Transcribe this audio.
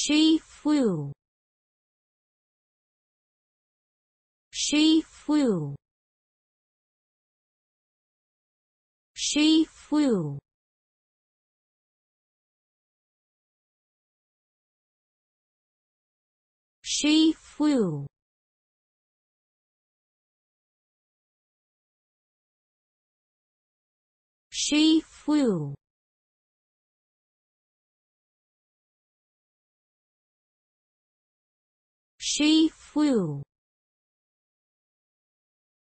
She flew. She flew. She flew. She flew. She flew. She flew.